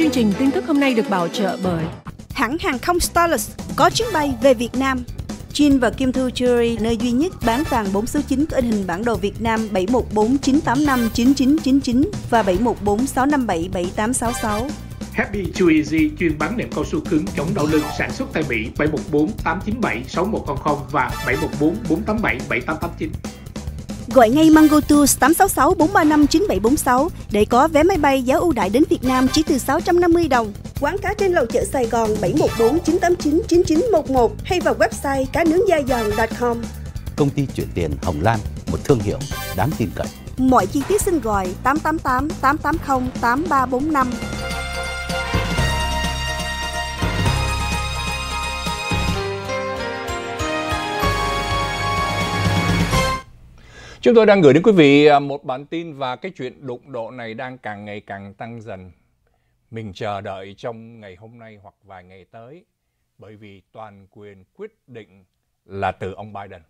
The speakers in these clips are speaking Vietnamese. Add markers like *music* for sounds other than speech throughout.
Chương trình tin tức hôm nay được bảo trợ bởi Hãng hàng không Starlux có chuyến bay về Việt Nam. Chin và Kim Thu Jewelry nơi duy nhất bán vàng 4 số 9 có in hình bản đồ Việt Nam 714 985 9999 và 714 657 7866. Happy Too Easy chuyên bán nệm cao su cứng chống đau lưng sản xuất tại Mỹ 714 897 6100 và 714 487 7889. Gọi ngay Mango Tours 866 435 9746 để có vé máy bay giá ưu đãi đến Việt Nam chỉ từ 650 đồng. Quán cá trên lầu chợ Sài Gòn 714 989 9911 hay vào website cá nướng da giòn.com. Công ty chuyển tiền Hồng Lan, một thương hiệu đáng tin cậy. Mọi chi tiết xin gọi 888 880 8345. Chúng tôi đang gửi đến quý vị à, một bản tin và cái chuyện đụng độ này đang càng ngày càng tăng dần. Mình chờ đợi trong ngày hôm nay hoặc vài ngày tới bởi vì toàn quyền quyết định là từ ông Biden.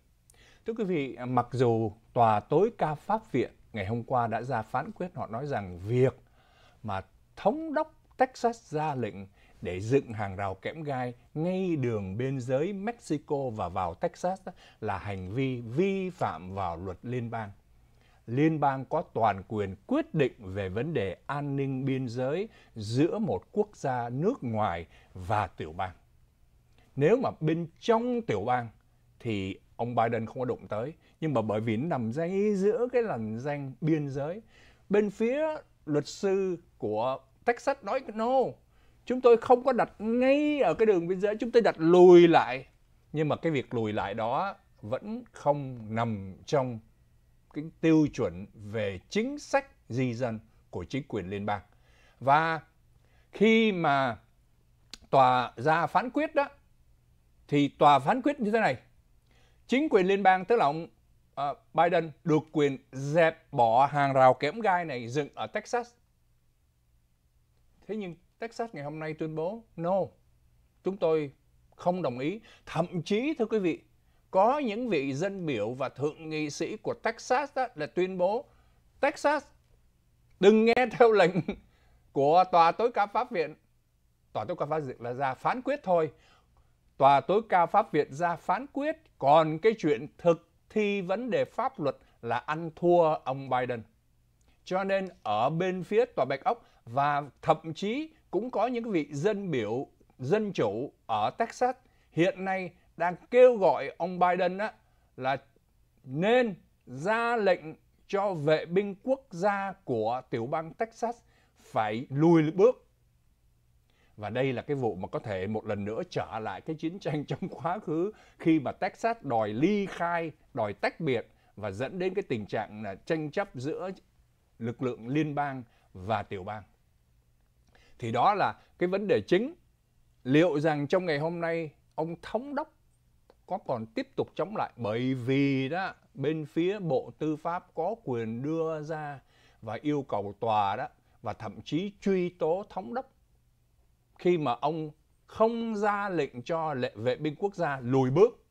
Thưa quý vị, à, mặc dù tòa tối cao pháp viện ngày hôm qua đã ra phán quyết họ nói rằng việc mà thống đốc Texas ra lệnh để dựng hàng rào kẽm gai ngay đường biên giới Mexico và vào Texas là hành vi vi phạm vào luật liên bang. Liên bang có toàn quyền quyết định về vấn đề an ninh biên giới giữa một quốc gia nước ngoài và tiểu bang. Nếu mà bên trong tiểu bang thì ông Biden không có đụng tới, nhưng mà bởi vì nó nằm ngay giữa cái lằn danh biên giới, bên phía luật sư của Texas nói no, chúng tôi không có đặt ngay ở cái đường biên giới chúng tôi đặt lùi lại. Nhưng mà cái việc lùi lại đó vẫn không nằm trong cái tiêu chuẩn về chính sách di dân của chính quyền liên bang. Và khi mà tòa ra phán quyết đó thì tòa phán quyết như thế này. Chính quyền liên bang tức là ông uh, Biden được quyền dẹp bỏ hàng rào kẽm gai này dựng ở Texas. Thế nhưng Texas ngày hôm nay tuyên bố no, chúng tôi không đồng ý. Thậm chí thưa quý vị, có những vị dân biểu và thượng nghị sĩ của Texas đó là tuyên bố Texas đừng nghe *laughs* theo lệnh của tòa tối cao pháp viện. Tòa tối cao pháp viện là ra phán quyết thôi. Tòa tối cao pháp viện ra phán quyết, còn cái chuyện thực thi vấn đề pháp luật là ăn thua ông Biden. Cho nên ở bên phía tòa Bạch Ốc và thậm chí cũng có những vị dân biểu dân chủ ở Texas hiện nay đang kêu gọi ông Biden á, là nên ra lệnh cho vệ binh quốc gia của tiểu bang Texas phải lùi bước. Và đây là cái vụ mà có thể một lần nữa trở lại cái chiến tranh *laughs* trong quá khứ khi mà Texas đòi ly khai, đòi tách biệt và dẫn đến cái tình trạng là tranh chấp giữa lực lượng liên bang và tiểu bang thì đó là cái vấn đề chính. Liệu rằng trong ngày hôm nay ông thống đốc có còn tiếp tục chống lại? Bởi vì đó, bên phía bộ tư pháp có quyền đưa ra và yêu cầu tòa đó, và thậm chí truy tố thống đốc. Khi mà ông không ra lệnh cho lệ vệ binh quốc gia lùi bước,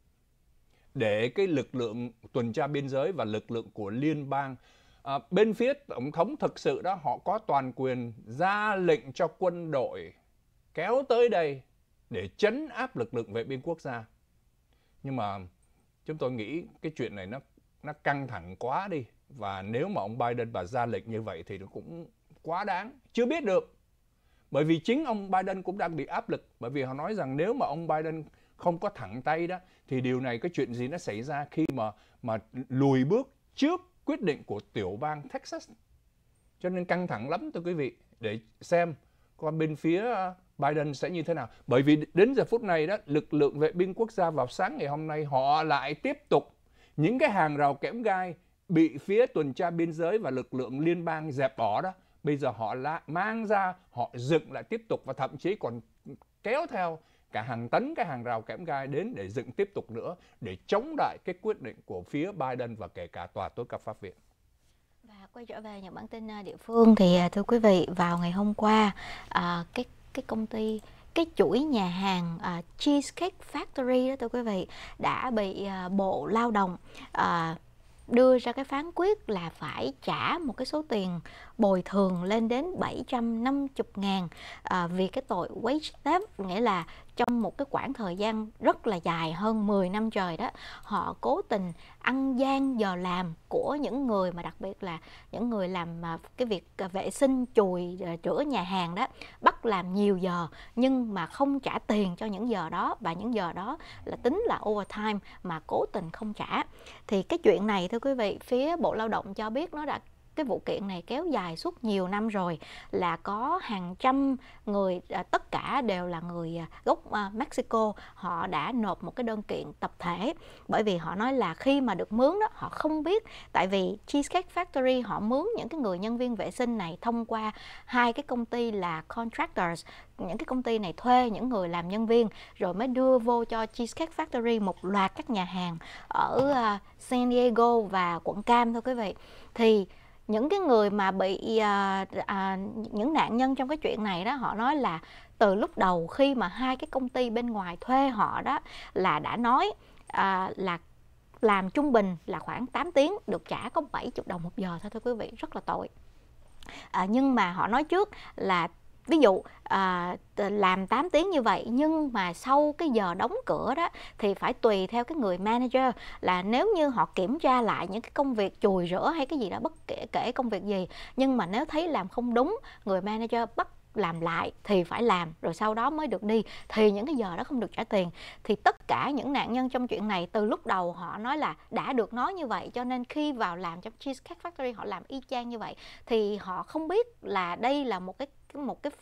để cái lực lượng tuần tra biên giới và lực lượng của liên bang à, bên phía tổng thống thực sự đó họ có toàn quyền ra lệnh cho quân đội kéo tới đây để chấn áp lực lượng vệ binh quốc gia. Nhưng mà chúng tôi nghĩ cái chuyện này nó nó căng thẳng quá đi. Và nếu mà ông Biden bà ra lệnh như vậy thì nó cũng quá đáng. Chưa biết được. Bởi vì chính ông Biden cũng đang bị áp lực. Bởi vì họ nói rằng nếu mà ông Biden không có thẳng tay đó thì điều này cái chuyện gì nó xảy ra khi mà mà lùi bước trước quyết định của tiểu bang Texas. Cho nên căng thẳng lắm thưa quý vị để xem còn bên phía Biden sẽ như thế nào. Bởi vì đến giờ phút này đó, lực lượng vệ binh quốc gia vào sáng ngày hôm nay họ lại tiếp tục những cái hàng rào kẽm gai bị phía tuần tra biên giới và lực lượng liên bang dẹp bỏ đó. Bây giờ họ lại mang ra, họ dựng lại tiếp tục và thậm chí còn kéo theo cả hàng tấn cái hàng rào kẽm gai đến để dựng tiếp tục nữa để chống lại cái quyết định của phía Biden và kể cả tòa tối cao pháp viện. Và quay trở về những bản tin à, địa phương thì à, thưa quý vị vào ngày hôm qua à, cái cái công ty cái chuỗi nhà hàng uh, Cheesecake Factory đó thưa quý vị đã bị uh, Bộ Lao động uh, đưa ra cái phán quyết là phải trả một cái số tiền bồi thường lên đến 750 ngàn à, vì cái tội wage theft nghĩa là trong một cái khoảng thời gian rất là dài, hơn 10 năm trời đó, họ cố tình ăn gian giờ làm của những người mà đặc biệt là những người làm mà cái việc à, vệ sinh, chùi à, rửa nhà hàng đó, bắt làm nhiều giờ nhưng mà không trả tiền cho những giờ đó và những giờ đó là tính là overtime mà cố tình không trả. Thì cái chuyện này, thưa quý vị, phía Bộ Lao động cho biết nó đã cái vụ kiện này kéo dài suốt nhiều năm rồi, là có hàng trăm người à, tất cả đều là người à, gốc à, Mexico, họ đã nộp một cái đơn kiện tập thể. Bởi vì họ nói là khi mà được mướn đó, họ không biết. Tại vì Cheesecake Factory họ mướn những cái người nhân viên vệ sinh này thông qua hai cái công ty là contractors. Những cái công ty này thuê những người làm nhân viên, rồi mới đưa vô cho Cheesecake Factory một loạt các nhà hàng ở San Diego và quận Cam thôi quý vị. Thì những cái người mà bị à, à, những nạn nhân trong cái chuyện này đó họ nói là từ lúc đầu khi mà hai cái công ty bên ngoài thuê họ đó là đã nói à, là làm trung bình là khoảng 8 tiếng được trả có 70 đồng một giờ thôi thưa quý vị rất là tội. À, nhưng mà họ nói trước là ví dụ à, làm 8 tiếng như vậy nhưng mà sau cái giờ đóng cửa đó thì phải tùy theo cái người manager là nếu như họ kiểm tra lại những cái công việc chùi rửa hay cái gì đó bất kể kể công việc gì nhưng mà nếu thấy làm không đúng người manager bắt làm lại thì phải làm rồi sau đó mới được đi. Thì những cái giờ đó không được trả tiền. Thì tất cả những nạn nhân trong chuyện này từ lúc đầu họ nói là đã được nói như vậy cho nên khi vào làm trong Cheesecake Factory họ làm y chang như vậy thì họ không biết là đây là một cái một cái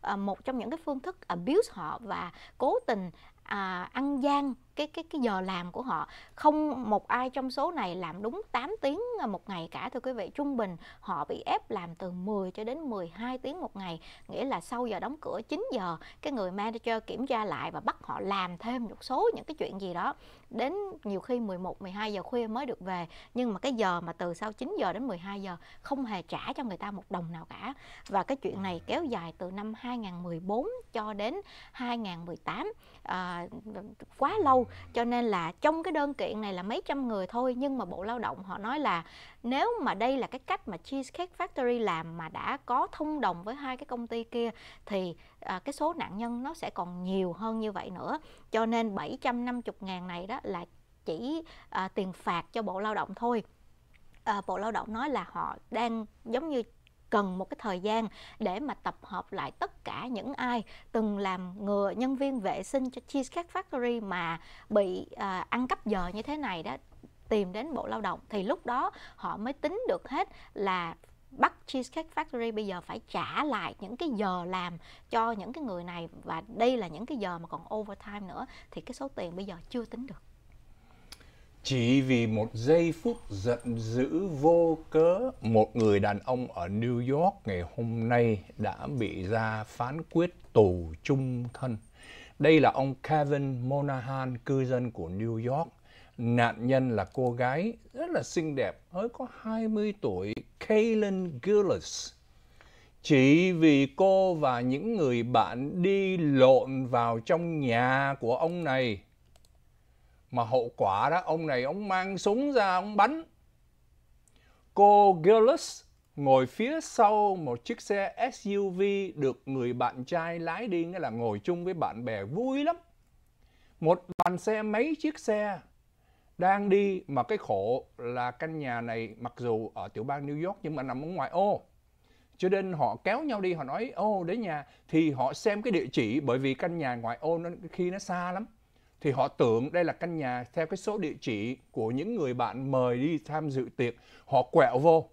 ờ, một trong những cái phương thức abuse họ và cố tình à, ăn gian cái cái cái giờ làm của họ. Không một ai trong số này làm đúng 8 tiếng à, một ngày cả thưa quý vị. Trung bình họ bị ép làm từ 10 cho đến 12 tiếng một ngày nghĩa là sau giờ đóng cửa 9 giờ cái người manager kiểm tra lại và bắt họ làm thêm một số những cái chuyện gì đó. Đến nhiều khi 11 12 giờ khuya mới được về nhưng mà cái giờ mà từ sau 9 giờ đến 12 giờ không hề trả cho người ta một đồng nào cả. Và cái chuyện này kéo dài từ năm 2014 cho đến 2018 à, quá lâu cho nên là trong cái đơn kiện này là mấy trăm người thôi nhưng mà Bộ Lao động họ nói là nếu mà đây là cái cách mà Cheesecake Factory làm mà đã có thông đồng với hai cái công ty kia thì à, cái số nạn nhân nó sẽ còn nhiều hơn như vậy nữa. Cho nên 750 ngàn này đó là chỉ à, tiền phạt cho Bộ Lao động thôi. À, Bộ Lao động nói là họ đang giống như cần một cái thời gian để mà tập hợp lại tất cả những ai từng làm ngừa nhân viên vệ sinh cho Cheesecake Factory mà bị à, ăn cắp giờ như thế này đó tìm đến Bộ Lao động thì lúc đó họ mới tính được hết là bắt Cheesecake Factory bây giờ phải trả lại những cái giờ làm cho những cái người này và đây là những cái giờ mà còn overtime nữa thì cái số tiền bây giờ chưa tính được. Chỉ vì một giây phút giận dữ vô cớ, một người đàn ông ở New York ngày hôm nay đã bị ra phán quyết tù trung thân. Đây là ông Kevin Monahan, cư dân của New York. Nạn nhân là cô gái rất là xinh đẹp, mới có 20 tuổi, Kaylin Gillis. Chỉ vì cô và những người bạn đi lộn vào trong nhà của ông này mà hậu quả đó, ông này ông mang súng ra, ông bắn. Cô Gillis ngồi phía sau một chiếc xe SUV được người bạn trai lái đi, nghĩa là ngồi chung với bạn bè vui lắm. Một đoàn xe mấy chiếc xe đang đi, mà cái khổ là căn nhà này mặc dù ở tiểu bang New York nhưng mà nằm ở ngoài ô. Cho nên họ kéo nhau đi, họ nói, ô, đến nhà. Thì họ xem cái địa chỉ, bởi vì căn nhà ngoài ô nó, khi nó xa lắm thì họ tưởng đây là căn nhà theo cái số địa chỉ của những người bạn mời đi tham dự tiệc. Họ quẹo vô.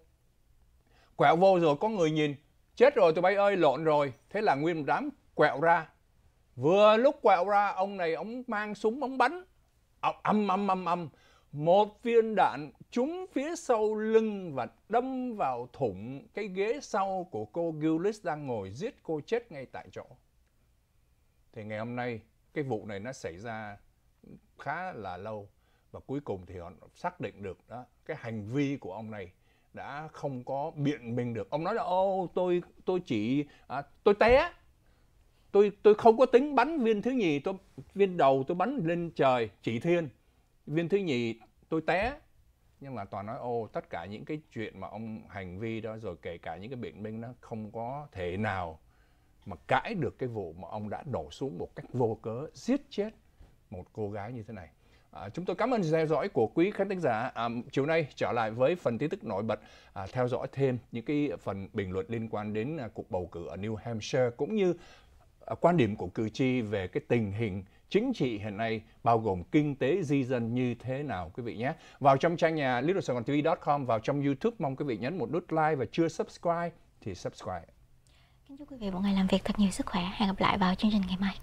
Quẹo vô rồi có người nhìn, chết rồi tụi bay ơi, lộn rồi. Thế là nguyên một đám quẹo ra. Vừa lúc quẹo ra, ông này ông mang súng, ông bắn. Âm âm âm âm. Một viên đạn trúng phía sau lưng và đâm vào thủng cái ghế sau của cô Gillis đang ngồi giết cô chết ngay tại chỗ. Thì ngày hôm nay cái vụ này nó xảy ra khá là lâu. Và cuối cùng thì họ xác định được đó cái hành vi của ông này đã không có biện minh được. Ông nói là ô tôi tôi chỉ à, tôi té. Tôi tôi không có tính bắn viên thứ nhì tôi viên đầu tôi bắn lên trời chỉ thiên. Viên thứ nhì tôi té. Nhưng mà toàn nói ô tất cả những cái chuyện mà ông hành vi đó rồi kể cả những cái biện minh nó không có thể nào mà cãi được cái vụ mà ông đã đổ xuống một cách vô cớ giết chết một cô gái như thế này. À, chúng tôi cảm ơn sự theo dõi của quý khán thính giả. À, chiều nay trở lại với phần tin tức nổi bật, à, theo dõi thêm những cái phần bình luận liên quan đến à, cuộc bầu cử ở New Hampshire cũng như à, quan điểm của cử tri về cái tình hình chính trị hiện nay bao gồm kinh tế di dân như thế nào quý vị nhé. Vào trong trang nhà littlesaigontv.com, vào trong YouTube mong quý vị nhấn một nút like và chưa subscribe thì subscribe. Kính chúc quý vị, một ngày làm việc thật nhiều sức khỏe. Hẹn gặp lại vào chương trình ngày mai.